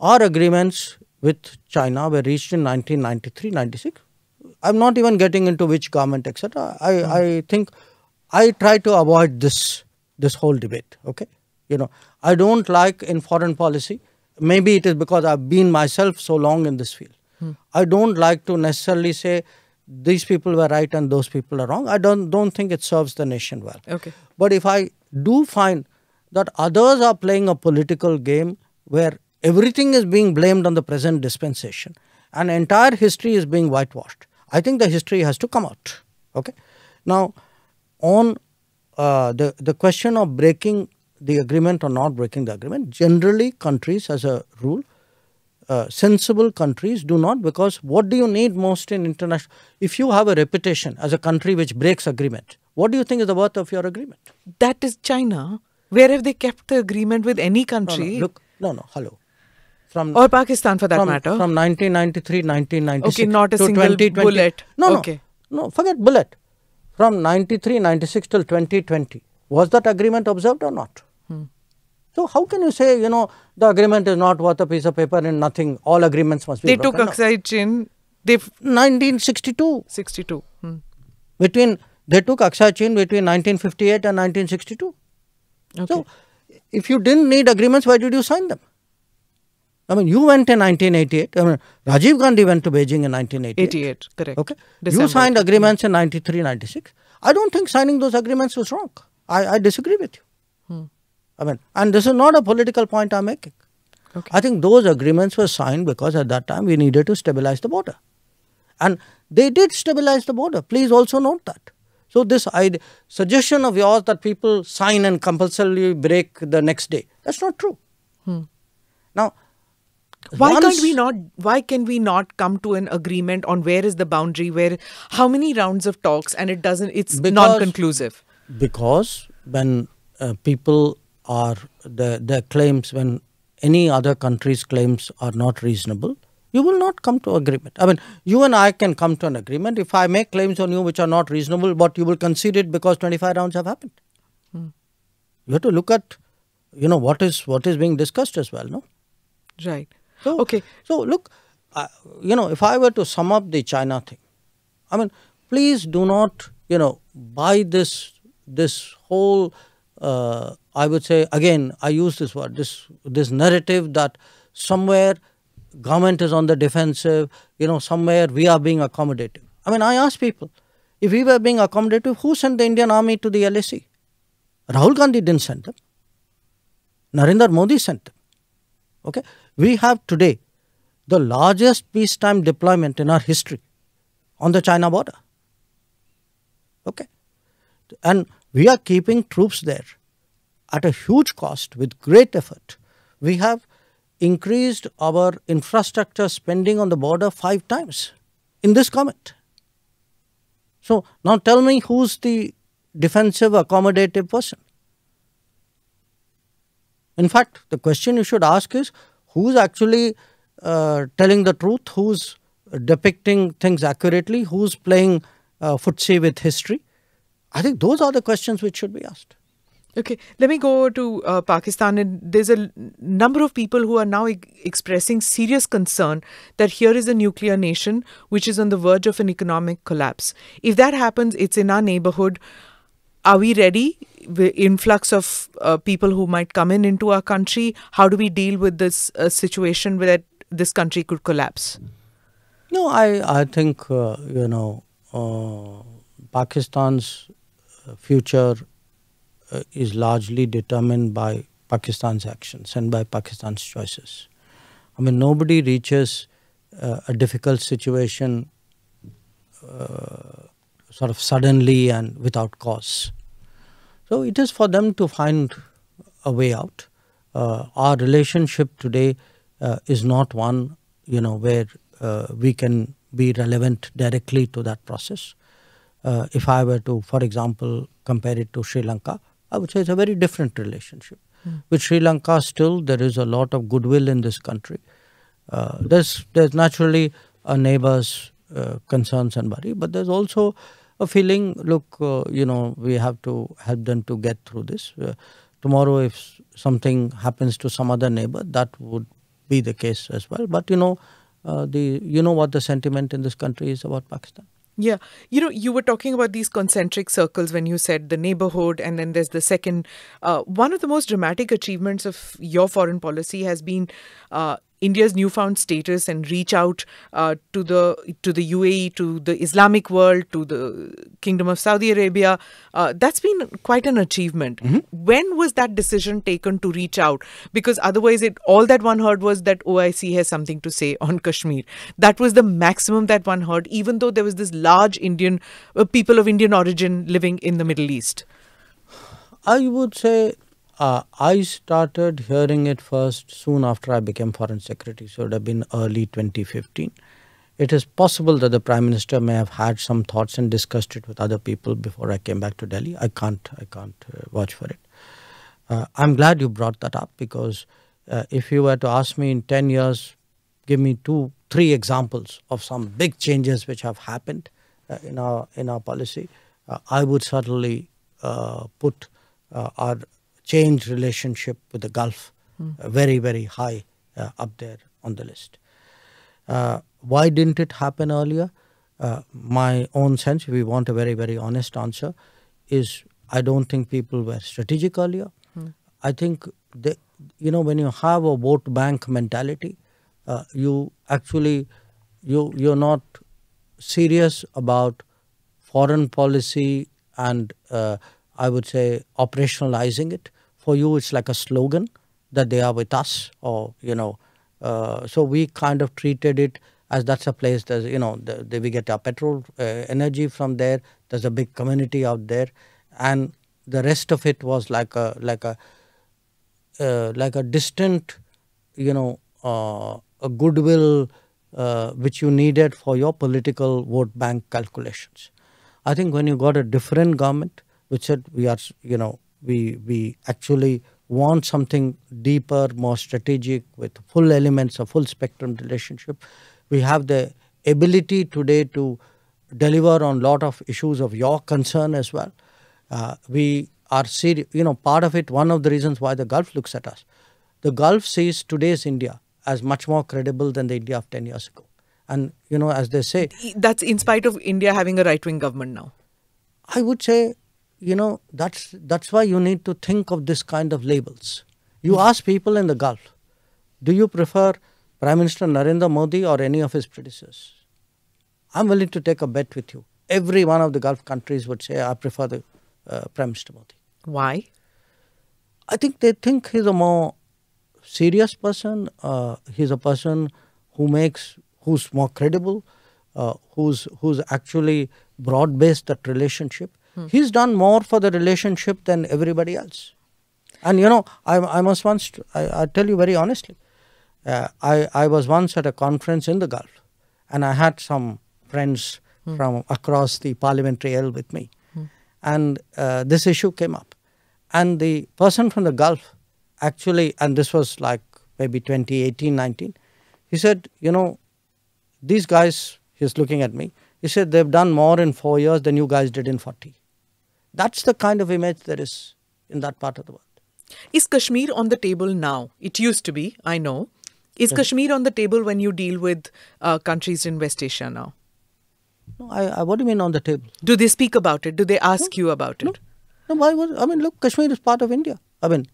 our agreements with China were reached in 1993 96. I'm not even getting into which government, etc. I, Mm. I think I try to avoid this this whole debate. Okay, you know, I don't like in foreign policy. Maybe it is because I've been myself so long in this field. I don't like to necessarily say these people were right and those people are wrong. I don't don't think it serves the nation well. Okay. But if I do find that others are playing a political game where everything is being blamed on the present dispensation and entire history is being whitewashed, I think the history has to come out. Okay. Now, on uh, the the question of breaking the agreement or not breaking the agreement, generally countries, as a rule, uh, sensible countries do not because what do you need most in international? If you have a reputation as a country which breaks agreement, what do you think is the worth of your agreement? That is China. Where have they kept the agreement with any No, country? no, look, no, no, hello. From or Pakistan for that from, matter. from 1993, 1996 Okay, not a single 2020. bullet. No, no, Okay. no, forget bullet. From 93, 96 till 2020, was that agreement observed or not? Hmm. So how can you say, you know, the agreement is not worth a piece of paper and nothing, all agreements must be they took broken? No. Aksai Chin. They've 1962, 62. Hmm. between, they took Aksai Chin between 1958 and 1962. Okay. So, if you didn't need agreements, why did you sign them? I mean, you went in 1988. I mean, Rajiv Gandhi went to Beijing in 1988. 88. Correct. Okay. December. You signed agreements in 93, 96. I don't think signing those agreements was wrong. I, I disagree with you. Hmm. I mean, and this is not a political point I'm making. Okay. I think those agreements were signed because at that time we needed to stabilize the border. And they did stabilize the border. Please also note that. So, this idea, suggestion of yours that people sign and compulsorily break the next day, that's not true. Now, Why can't we not? Why can we not come to an agreement on where is the boundary? Where how many rounds of talks and it doesn't? It's non-conclusive. because when uh, people are the their claims when any other country's claims are not reasonable you will not come to agreement i mean you and i can come to an agreement if i make claims on you which are not reasonable but you will concede it because 25 rounds have happened you have to look at you know what is what is being discussed as well no Right. So, Okay. So look, uh, you know, if I were to sum up the China thing, I mean, please do not, you know, buy this this whole. Uh, I would say again, I use this word, this this narrative that somewhere government is on the defensive, you know, somewhere we are being accommodative. I mean, I ask people, if we were being accommodative, who sent the Indian army to the LAC? Rahul Gandhi didn't send them. Narendra Modi sent them. Okay, we have today the largest peacetime deployment in our history on the China border. Okay, and we are keeping troops there at a huge cost with great effort. We have increased our infrastructure spending on the border five times in this comment. So now tell me who's the defensive accommodative person? In fact, the question you should ask is who's actually uh, telling the truth, who's depicting things accurately, who's playing uh, footsie with history. I think those are the questions which should be asked. Okay, let me go to uh, Pakistan. And there's a number of people who are now e- expressing serious concern that here is a nuclear nation which is on the verge of an economic collapse. If that happens, it's in our neighborhood. Are we ready? Influx of uh, people who might come in into our country. How do we deal with this uh, situation where this country could collapse? No, I, I think, uh, you know, uh, Pakistan's uh, future uh, is largely determined by Pakistan's actions and by Pakistan's choices. I mean, nobody reaches a difficult situation sort of suddenly and without cause. So it is for them to find a way out. Uh, our relationship today uh, is not one, you know, where uh, we can be relevant directly to that process. Uh, if I were to, for example, compare it to Sri Lanka, I would say it's a very different relationship. With Sri Lanka, still there is a lot of goodwill in this country. Uh, there's there's naturally a neighbor's uh, concerns and worry, but there's also a feeling. Look, uh, you know, we have to help them to get through this. Uh, tomorrow, if something happens to some other neighbor, that would be the case as well. But you know, uh, the you know what the sentiment in this country is about Pakistan. Yeah. You know, you were talking about these concentric circles when you said the neighborhood, and then there's the second. Uh, one of the most dramatic achievements of your foreign policy has been uh, India's newfound status and reach out uh, to the to the UAE, to the Islamic world, to the Kingdom of Saudi Arabia. Uh, that's been quite an achievement. Mm-hmm. When was that decision taken to reach out? Because otherwise, it all that one heard was that OIC has something to say on Kashmir. That was the maximum that one heard, even though there was this large Indian uh, people of Indian origin living in the Middle East. I would say uh, I started hearing it first soon after I became Foreign Secretary, so it would have been early 2015. It is possible that the Prime Minister may have had some thoughts and discussed it with other people before I came back to Delhi. I can't, I can't uh, vouch for it. Uh, I'm glad you brought that up because uh, if you were to ask me in 10 years, give me two, three examples of some big changes which have happened uh, in our in our policy, uh, I would certainly put our change relationship with the Gulf mm. very, very high uh, up there on the list. Uh, why didn't it happen earlier? Uh, my own sense, if we want a very, very honest answer, is I don't think people were strategic earlier. Mm. I think, they, you know, when you have a vote bank mentality, uh, you actually, you, you're not serious about foreign policy and uh, I would say operationalizing it for you it's like a slogan that they are with us or you know uh, so we kind of treated it as that's a place that you know the, the, we get our petrol uh, energy from there. There's a big community out there. And the rest of it was like a like a uh, like a distant you know uh, a goodwill uh, which you needed for your political vote bank calculations. I think when you got a different government which said we are you know we we actually want something deeper, more strategic, with full elements of full spectrum relationship. We have the ability today to deliver on a lot of issues of your concern as well. Uh, we are serious, you know, part of it, one of the reasons why the Gulf looks at us. The Gulf sees today's India as much more credible than the India of 10 years ago. And, you know, as they say. That's in spite of India having a right wing government now. I would say you know that's that's why you need to think of this kind of labels. You mm. ask people in the gulf do you prefer prime minister narendra modi or any of his predecessors? I'm willing to take a bet with you. Every one of the gulf countries would say i prefer the uh, prime minister modi. Why? I think they think he's a more serious person uh, he's a person who makes who's more credible uh, who's who's actually broad based that relationship Hmm. He's done more for the relationship than everybody else. And you know, I, I must once, I, I tell you very honestly, uh, I, I was once at a conference in the Gulf and I had some friends hmm. from across the parliamentary aisle with me. Hmm. And uh, this issue came up. And the person from the Gulf actually, and this was like maybe 2018 19, he said, you know, these guys, he's looking at me, he said, they've done more in four years than you guys did in 40. That's the kind of image there is in that part of the world. Is Kashmir on the table now? It used to be, I know. Is yes. Kashmir on the table when you deal with uh, countries in West Asia now? No, I, I, what do you mean on the table? Do they speak about it? Do they ask no, you about it? No, no why would, I mean, look, Kashmir is part of India. I mean,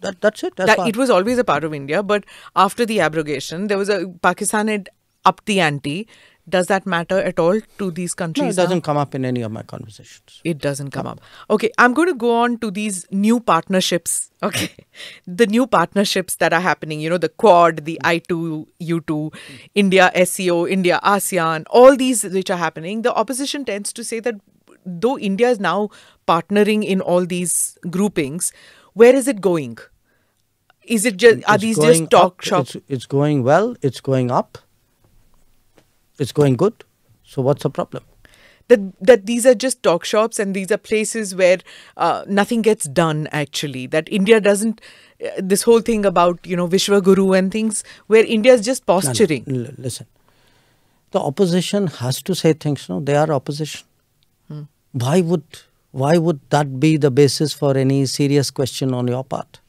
that, that's it. That's that, it was always a part of India, but after the abrogation, there was a Pakistan had upped the ante does that matter at all to these countries? No, it doesn't now? come up in any of my conversations. It doesn't come no. up. Okay, I'm going to go on to these new partnerships. Okay, the new partnerships that are happening. You know, the Quad, the I2, U2, India SCO, India ASEAN, all these which are happening. The opposition tends to say that though India is now partnering in all these groupings, where is it going? Is it just are these just talk shops? It's, it's going well. It's going up it's going good. So what's the problem? That that these are just talk shops and these are places where uh, nothing gets done. Actually, that India doesn't. Uh, this whole thing about you know Vishwa Guru and things where India is just posturing. No, no, listen, the opposition has to say things. No, they are opposition. Hmm. Why would why would that be the basis for any serious question on your part?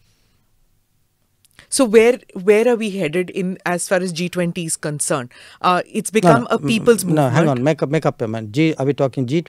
So where where are we headed in as far as G20 is concerned? Uh, it's become a people's no, movement. hang on, make up, make up your mind. G, are we talking G20